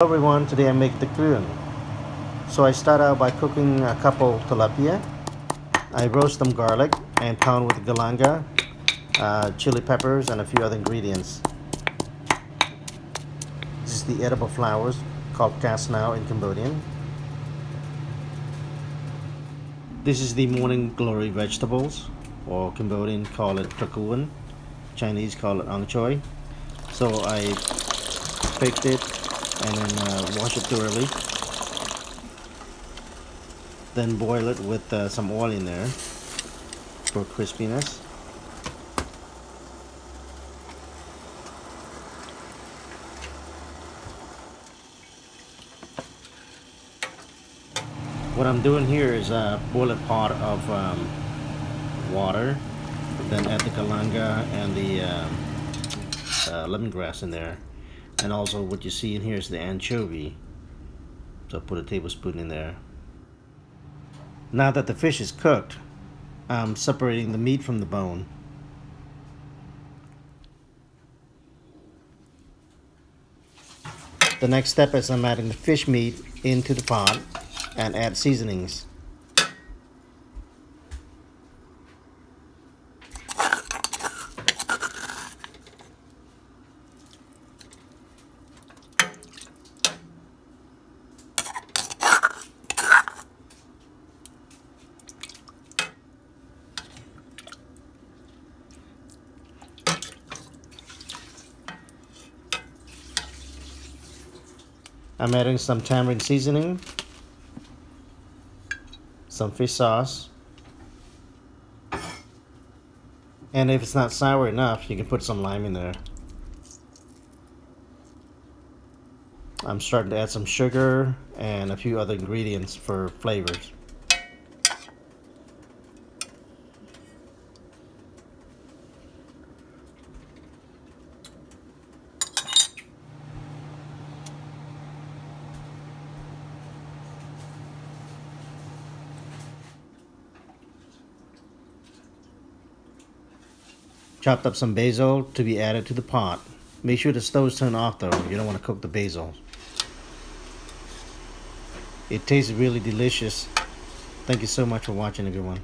Hello everyone, today I make tirk kroeung. So I start out by cooking a couple tilapia. I roast them garlic and pound with galanga, uh, chili peppers and a few other ingredients. This is the edible flowers called kasnao in Cambodian. This is the morning glory vegetables or Cambodian call it prakuan, Chinese call it ang choy. So I baked it and then uh, wash it thoroughly. Then boil it with uh, some oil in there for crispiness. What I'm doing here is uh, boil a pot of um, water, then add the galanga and the uh, uh, lemongrass in there and also what you see in here is the anchovy. So put a tablespoon in there. Now that the fish is cooked I'm separating the meat from the bone. The next step is I'm adding the fish meat into the pot and add seasonings I'm adding some tamarind seasoning, some fish sauce, and if it's not sour enough, you can put some lime in there. I'm starting to add some sugar and a few other ingredients for flavors. Chopped up some basil to be added to the pot. Make sure the stove's turned off though, you don't want to cook the basil. It tastes really delicious. Thank you so much for watching everyone.